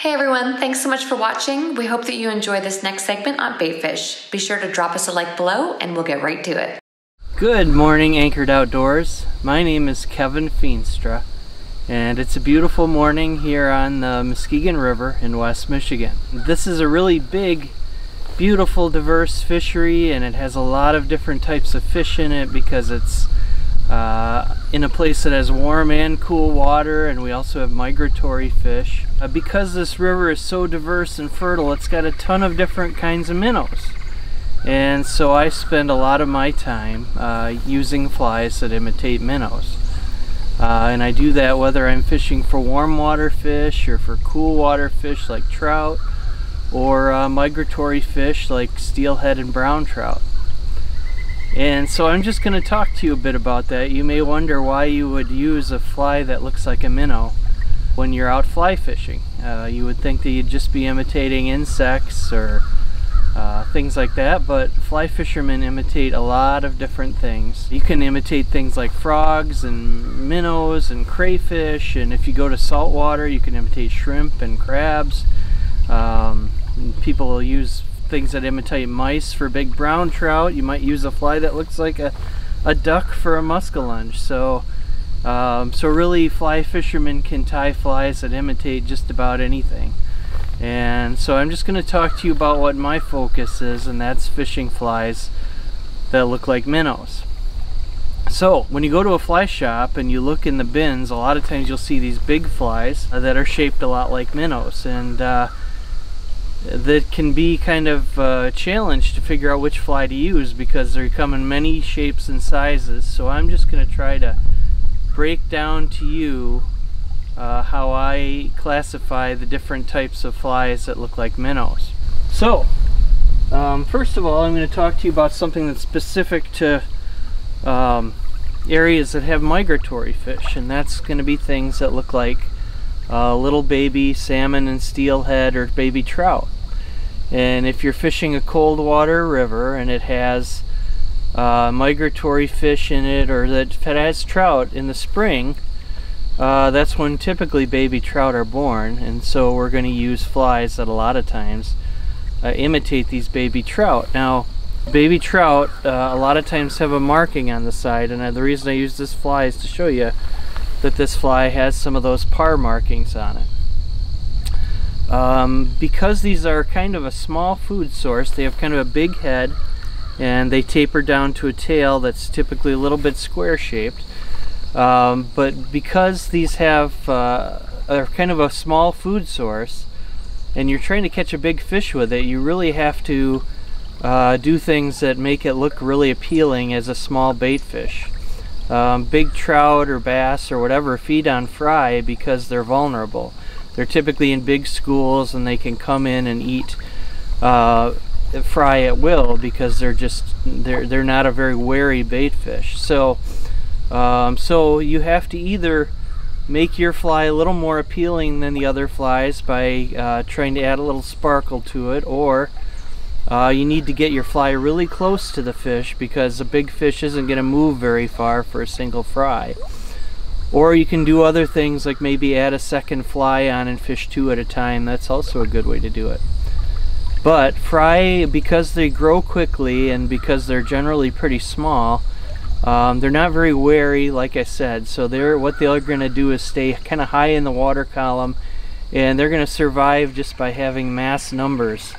Hey everyone, thanks so much for watching. We hope that you enjoy this next segment on baitfish. Be sure to drop us a like below and we'll get right to it. Good morning, Anchored Outdoors. My name is Kevin Feenstra, and it's a beautiful morning here on the Muskegon River in West Michigan. This is a really big, beautiful, diverse fishery, and it has a lot of different types of fish in it because it's uh, in a place that has warm and cool water and we also have migratory fish. Uh, because this river is so diverse and fertile it's got a ton of different kinds of minnows and so I spend a lot of my time uh, using flies that imitate minnows. Uh, and I do that whether I'm fishing for warm water fish or for cool water fish like trout or uh, migratory fish like steelhead and brown trout. And so I'm just going to talk to you a bit about that. You may wonder why you would use a fly that looks like a minnow when you're out fly fishing. Uh, you would think that you'd just be imitating insects or uh, things like that, but fly fishermen imitate a lot of different things. You can imitate things like frogs and minnows and crayfish, and if you go to saltwater, you can imitate shrimp and crabs. Um, people will use things that imitate mice for big brown trout. You might use a fly that looks like a, a duck for a muskellunge. So, um, so really fly fishermen can tie flies that imitate just about anything. And so I'm just going to talk to you about what my focus is, and that's fishing flies that look like minnows. So when you go to a fly shop and you look in the bins, a lot of times you'll see these big flies that are shaped a lot like minnows. And uh, that can be kind of a challenge to figure out which fly to use because they come in many shapes and sizes. So I'm just going to try to break down to you uh, how I classify the different types of flies that look like minnows. So, um, first of all, I'm going to talk to you about something that's specific to um, areas that have migratory fish, and that's going to be things that look like uh, little baby salmon and steelhead or baby trout. And if you're fishing a cold water river and it has uh, migratory fish in it or that has trout in the spring, uh, that's when typically baby trout are born. And so we're going to use flies that a lot of times uh, imitate these baby trout. Now, baby trout uh, a lot of times have a marking on the side and uh, the reason I use this fly is to show you that this fly has some of those par markings on it. Um, because these are kind of a small food source, they have kind of a big head and they taper down to a tail that's typically a little bit square shaped. Um, but because these have uh, are kind of a small food source and you're trying to catch a big fish with it, you really have to uh, do things that make it look really appealing as a small bait fish. Um, big trout or bass or whatever feed on fry because they're vulnerable. They're typically in big schools and they can come in and eat uh, fry at will because they're just they're they're not a very wary bait fish. So um, so you have to either make your fly a little more appealing than the other flies by uh, trying to add a little sparkle to it or uh, you need to get your fly really close to the fish because a big fish isn't going to move very far for a single fry. Or you can do other things like maybe add a second fly on and fish two at a time. That's also a good way to do it. But fry, because they grow quickly and because they're generally pretty small, um, they're not very wary, like I said. So they're what they're going to do is stay kind of high in the water column, and they're going to survive just by having mass numbers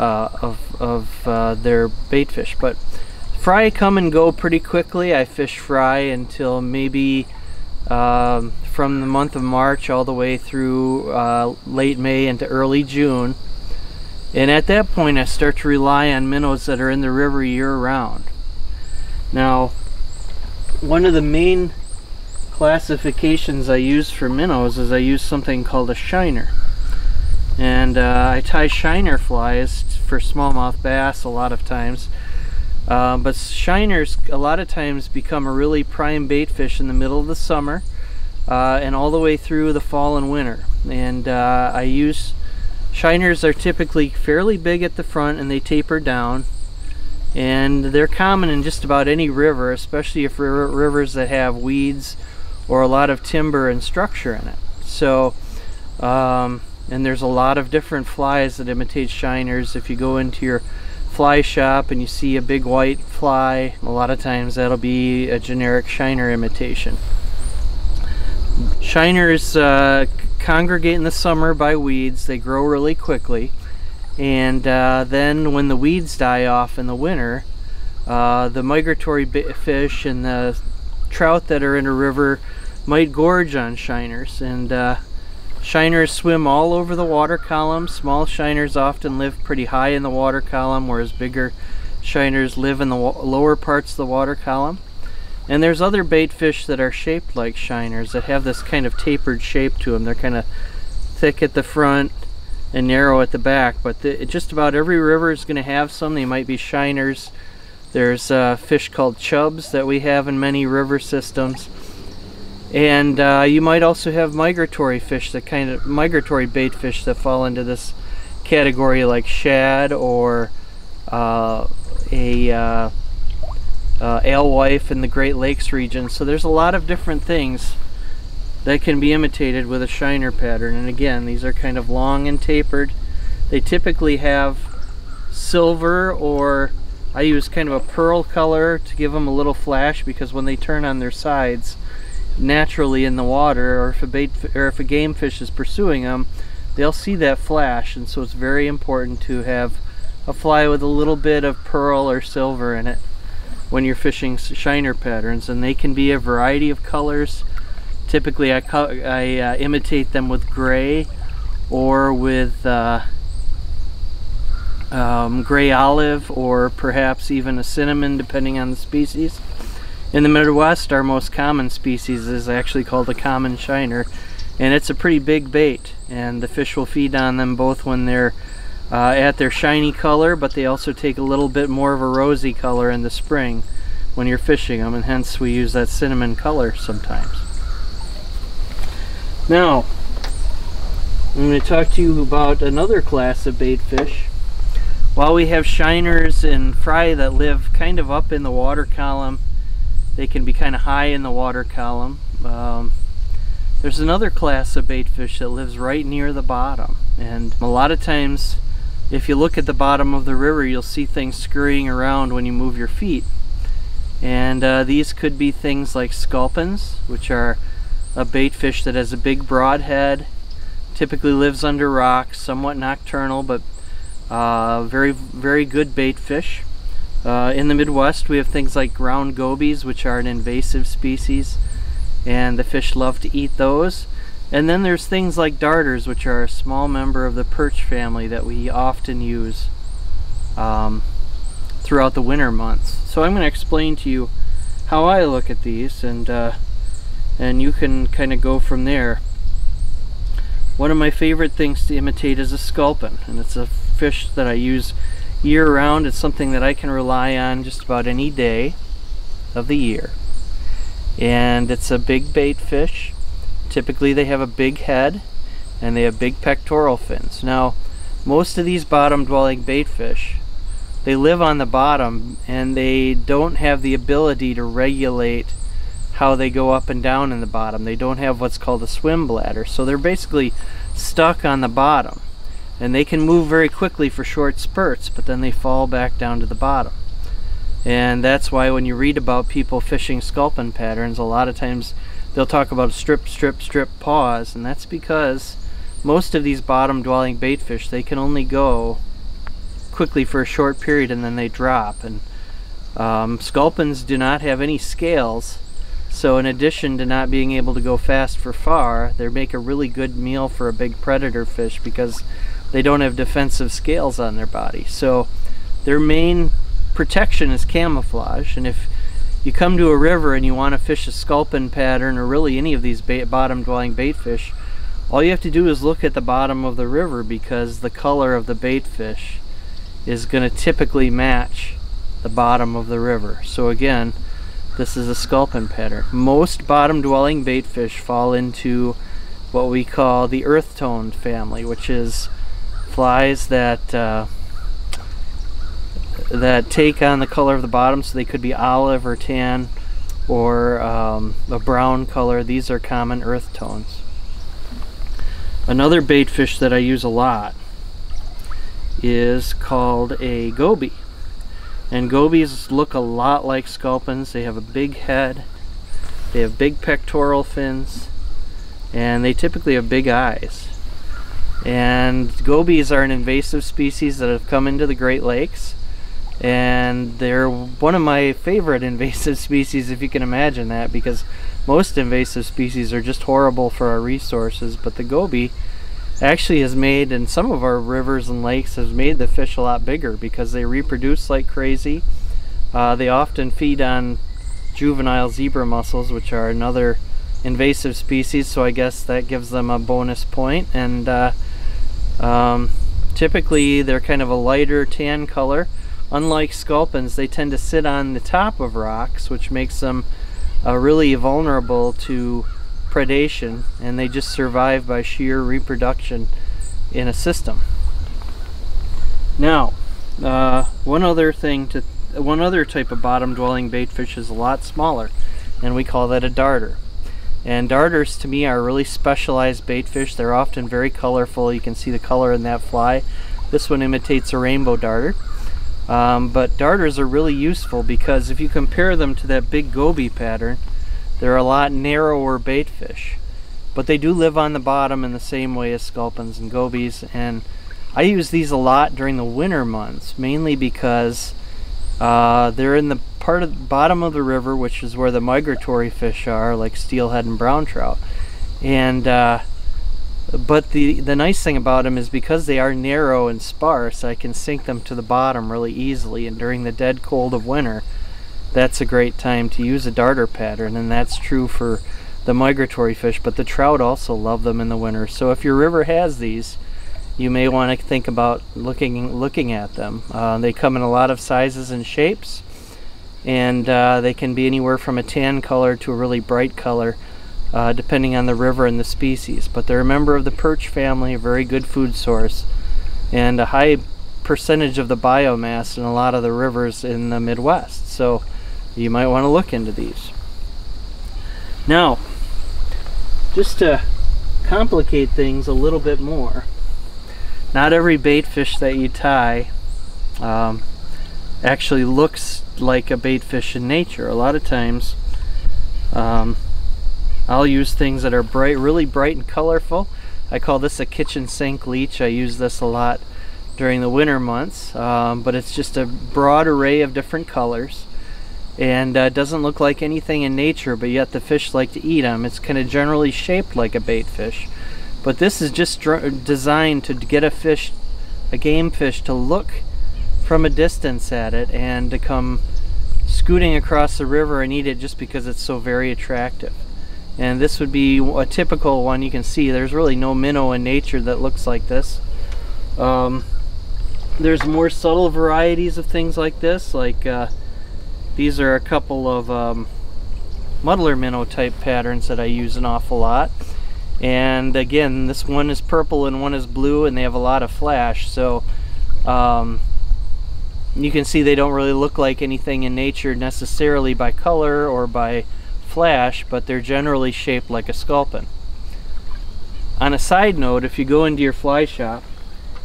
of, of uh, their bait fish. But fry come and go pretty quickly. I fish fry until maybe um, from the month of March all the way through uh, late May into early June. And at that point I start to rely on minnows that are in the river year round. Now, one of the main classifications I use for minnows is I use something called a shiner. And uh, I tie shiner flies for smallmouth bass a lot of times. Uh, but shiners a lot of times become a really prime bait fish in the middle of the summer uh, and all the way through the fall and winter. And uh, I use shiners are typically fairly big at the front and they taper down and they're common in just about any river especially if rivers that have weeds or a lot of timber and structure in it so um, and there's a lot of different flies that imitate shiners. If you go into your fly shop and you see a big white fly, a lot of times that'll be a generic shiner imitation. Shiners uh, congregate in the summer by weeds. They grow really quickly. And uh, then when the weeds die off in the winter, uh, the migratory fish and the trout that are in a river might gorge on shiners. And uh, Shiners swim all over the water column. Small shiners often live pretty high in the water column, whereas bigger shiners live in the lower parts of the water column. And there's other bait fish that are shaped like shiners that have this kind of tapered shape to them. They're kind of thick at the front and narrow at the back, but the, just about every river is going to have some. They might be shiners. There's uh, fish called chubs that we have in many river systems. And uh, you might also have migratory fish that kind of migratory bait fish that fall into this category like shad or uh, a uh, uh, alewife in the Great Lakes region. So there's a lot of different things that can be imitated with a shiner pattern. And again, these are kind of long and tapered. They typically have silver or I use kind of a pearl color to give them a little flash because when they turn on their sides, naturally in the water or if a bait or if a game fish is pursuing them they'll see that flash and so it's very important to have a fly with a little bit of pearl or silver in it when you're fishing shiner patterns and they can be a variety of colors. Typically I, I uh, imitate them with gray or with uh, um, gray olive or perhaps even a cinnamon depending on the species in the Midwest, our most common species is actually called the common shiner, and it's a pretty big bait, and the fish will feed on them both when they're uh, at their shiny color, but they also take a little bit more of a rosy color in the spring when you're fishing them, and hence we use that cinnamon color sometimes. Now, I'm going to talk to you about another class of bait fish. While we have shiners and fry that live kind of up in the water column, they can be kind of high in the water column. Um, there's another class of bait fish that lives right near the bottom. And a lot of times, if you look at the bottom of the river, you'll see things scurrying around when you move your feet. And uh, these could be things like sculpins, which are a bait fish that has a big broad head, typically lives under rocks, somewhat nocturnal, but uh, very, very good bait fish. Uh, in the Midwest, we have things like ground gobies, which are an invasive species, and the fish love to eat those. And then there's things like darters, which are a small member of the perch family that we often use um, throughout the winter months. So I'm going to explain to you how I look at these, and uh, and you can kind of go from there. One of my favorite things to imitate is a sculpin, and it's a fish that I use year round. It's something that I can rely on just about any day of the year. And it's a big bait fish. Typically they have a big head and they have big pectoral fins. Now, most of these bottom dwelling bait fish, they live on the bottom and they don't have the ability to regulate how they go up and down in the bottom. They don't have what's called a swim bladder. So they're basically stuck on the bottom and they can move very quickly for short spurts but then they fall back down to the bottom. And that's why when you read about people fishing sculpin patterns a lot of times they'll talk about strip strip strip pause. And that's because most of these bottom dwelling bait fish they can only go quickly for a short period and then they drop. And um, sculpins do not have any scales. So in addition to not being able to go fast for far they make a really good meal for a big predator fish because they don't have defensive scales on their body. So their main protection is camouflage. And if you come to a river and you want to fish a sculpin pattern or really any of these bottom dwelling bait fish, all you have to do is look at the bottom of the river because the color of the bait fish is going to typically match the bottom of the river. So again, this is a sculpin pattern. Most bottom dwelling bait fish fall into what we call the earth toned family, which is flies that uh, that take on the color of the bottom so they could be olive or tan or um, a brown color these are common earth tones Another bait fish that I use a lot is called a goby. And gobies look a lot like sculpins. They have a big head, they have big pectoral fins, and they typically have big eyes. And gobies are an invasive species that have come into the Great Lakes. And they're one of my favorite invasive species, if you can imagine that, because most invasive species are just horrible for our resources. But the goby actually has made, in some of our rivers and lakes, has made the fish a lot bigger because they reproduce like crazy. Uh, they often feed on juvenile zebra mussels, which are another invasive species, so I guess that gives them a bonus point. And uh, um, typically they're kind of a lighter tan color. Unlike sculpins, they tend to sit on the top of rocks, which makes them uh, really vulnerable to predation, and they just survive by sheer reproduction in a system. Now, uh, one other thing to one other type of bottom dwelling bait fish is a lot smaller, and we call that a darter. And darters to me are really specialized bait fish. They're often very colorful. You can see the color in that fly. This one imitates a rainbow darter. Um, but darters are really useful because if you compare them to that big goby pattern, they're a lot narrower bait fish. But they do live on the bottom in the same way as sculpins and gobies. And I use these a lot during the winter months, mainly because uh, they're in the part of the bottom of the river, which is where the migratory fish are, like steelhead and brown trout. And uh, but the the nice thing about them is because they are narrow and sparse, I can sink them to the bottom really easily. And during the dead cold of winter, that's a great time to use a darter pattern, and that's true for the migratory fish. But the trout also love them in the winter. So if your river has these, you may want to think about looking looking at them. Uh, they come in a lot of sizes and shapes, and uh, they can be anywhere from a tan color to a really bright color, uh, depending on the river and the species. But they're a member of the perch family, a very good food source, and a high percentage of the biomass in a lot of the rivers in the Midwest. So you might want to look into these. Now, just to complicate things a little bit more, not every bait fish that you tie um, actually looks like a bait fish in nature. A lot of times um, I'll use things that are bright, really bright and colorful. I call this a kitchen sink leech. I use this a lot during the winter months, um, but it's just a broad array of different colors and uh, doesn't look like anything in nature, but yet the fish like to eat them. It's kind of generally shaped like a bait fish. But this is just designed to get a fish, a game fish, to look from a distance at it and to come scooting across the river and eat it just because it's so very attractive. And this would be a typical one you can see. There's really no minnow in nature that looks like this. Um, there's more subtle varieties of things like this. Like uh, these are a couple of um, muddler minnow type patterns that I use an awful lot and again this one is purple and one is blue and they have a lot of flash so um, you can see they don't really look like anything in nature necessarily by color or by flash but they're generally shaped like a sculpin. On a side note if you go into your fly shop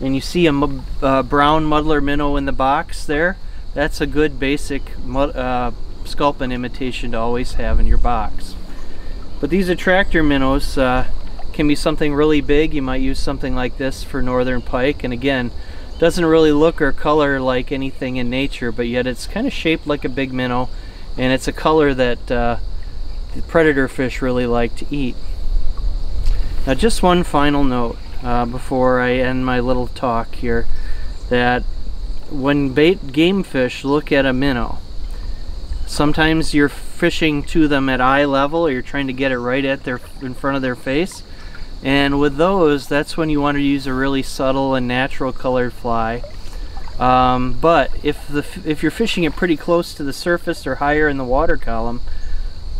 and you see a uh, brown muddler minnow in the box there that's a good basic uh, sculpin imitation to always have in your box. But these attractor minnows uh, can be something really big. You might use something like this for northern pike. And again, doesn't really look or color like anything in nature, but yet it's kind of shaped like a big minnow. And it's a color that uh, the predator fish really like to eat. Now just one final note uh, before I end my little talk here. That when bait game fish look at a minnow, sometimes you're fishing to them at eye level or you're trying to get it right at their in front of their face and with those that's when you want to use a really subtle and natural colored fly. Um, but if the if you're fishing it pretty close to the surface or higher in the water column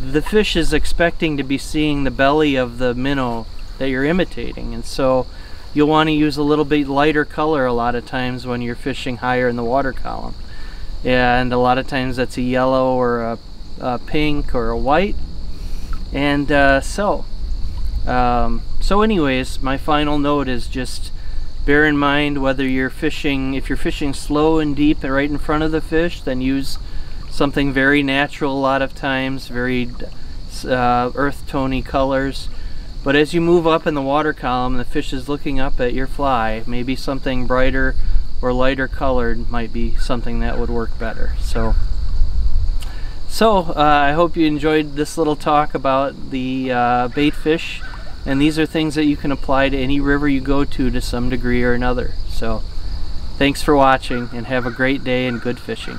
the fish is expecting to be seeing the belly of the minnow that you're imitating. And so you'll want to use a little bit lighter color a lot of times when you're fishing higher in the water column. And a lot of times that's a yellow or a, a pink or a white. And uh, so Um, so anyways, my final note is just bear in mind whether you're fishing, if you're fishing slow and deep right in front of the fish, then use something very natural a lot of times, very uh, earth tony colors. But as you move up in the water column, the fish is looking up at your fly. Maybe something brighter or lighter colored might be something that would work better. So, so uh, I hope you enjoyed this little talk about the uh, bait fish. And these are things that you can apply to any river you go to to some degree or another. So, thanks for watching and have a great day and good fishing.